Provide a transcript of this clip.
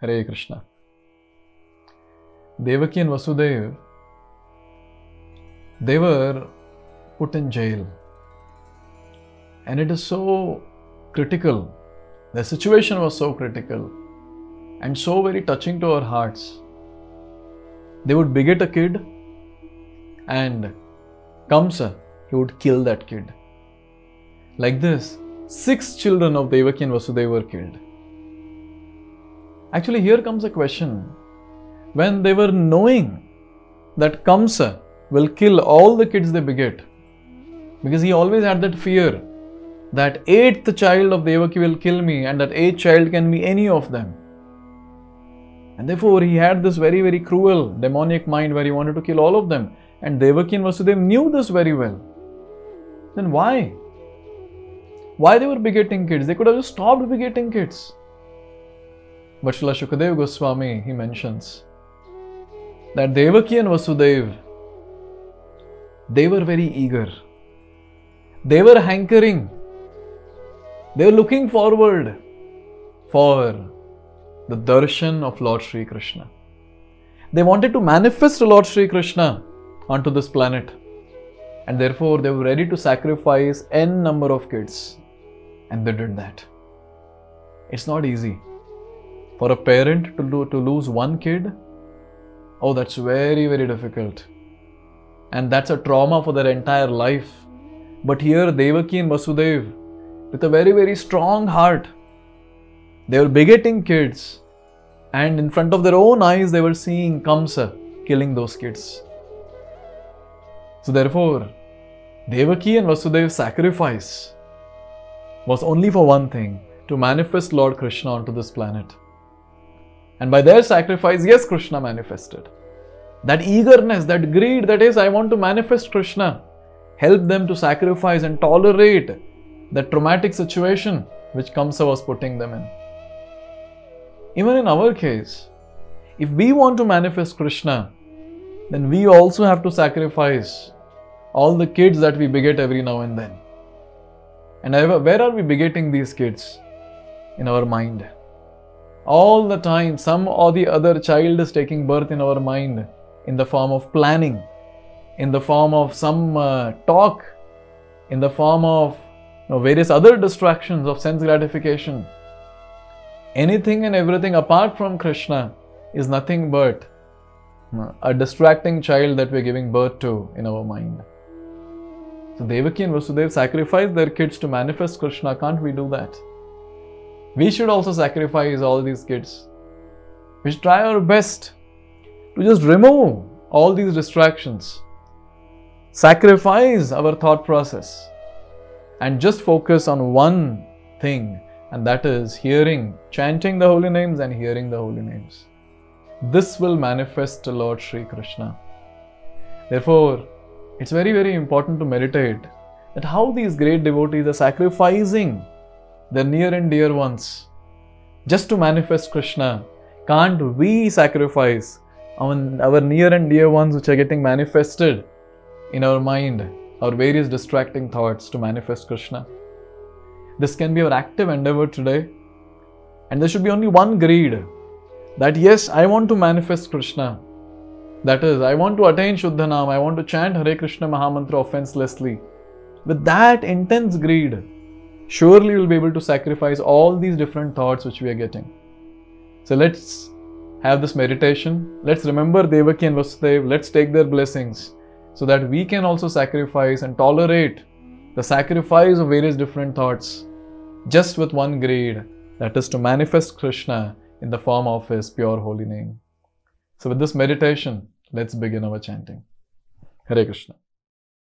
Hare Krishna. Devaki and Vasudev, they were put in jail. And it is so critical. The situation was so critical and so very touching to our hearts. They would beget a kid, and Kamsa, he would kill that kid. Like this, six children of Devaki and Vasudeva were killed. Actually, here comes a question. When they were knowing that Kamsa will kill all the kids they beget, because he always had that fear that eighth child of Devaki will kill me and that eighth child can be any of them. And therefore, he had this very, very cruel, demonic mind where he wanted to kill all of them. And Devaki and Vasudeva knew this very well. Then why? Why they were begetting kids? They could have just stopped begetting kids. But Srila Shukadev Goswami, he mentions that Devaki and Vasudev, they were very eager. They were hankering. They were looking forward for the darshan of Lord Sri Krishna. They wanted to manifest Lord Sri Krishna onto this planet. And therefore, they were ready to sacrifice n number of kids. And they did that. It's not easy. For a parent to, do, to lose one kid, oh, that's very, very difficult. And that's a trauma for their entire life. But here, Devaki and Vasudev, with a very, very strong heart, they were begetting kids, and in front of their own eyes, they were seeing Kamsa killing those kids. So, therefore, Devaki and Vasudev's sacrifice was only for one thing to manifest Lord Krishna onto this planet. And by their sacrifice, yes, Krishna manifested. That eagerness, that greed, that is, I want to manifest Krishna, helped them to sacrifice and tolerate the traumatic situation which Kamsa was putting them in. Even in our case, if we want to manifest Krishna, then we also have to sacrifice all the kids that we beget every now and then. And where are we begetting these kids? In our mind. All the time, some or the other child is taking birth in our mind in the form of planning, in the form of some uh, talk, in the form of you know, various other distractions of sense gratification. Anything and everything apart from Krishna is nothing but a distracting child that we're giving birth to in our mind. So Devaki and Vasudev sacrificed their kids to manifest Krishna. Can't we do that? We should also sacrifice all these kids. We should try our best to just remove all these distractions, sacrifice our thought process, and just focus on one thing, and that is hearing, chanting the holy names and hearing the holy names. This will manifest the Lord Sri Krishna. Therefore, it's very, very important to meditate that how these great devotees are sacrificing their near and dear ones just to manifest Krishna. Can't we sacrifice our, near and dear ones which are getting manifested in our mind, our various distracting thoughts to manifest Krishna? This can be our active endeavor today. And there should be only one greed that yes, I want to manifest Krishna. That is, I want to attain Shuddhanam, I want to chant Hare Krishna Mahamantra offenselessly. With that intense greed, surely will be able to sacrifice all these different thoughts which we are getting. So let's have this meditation. Let's remember Devaki and Vasudev. Let's take their blessings so that we can also sacrifice and tolerate the sacrifice of various different thoughts just with one greed that is to manifest Krishna in the form of His pure holy name. So, with this meditation, let's begin our chanting. Hare Krishna.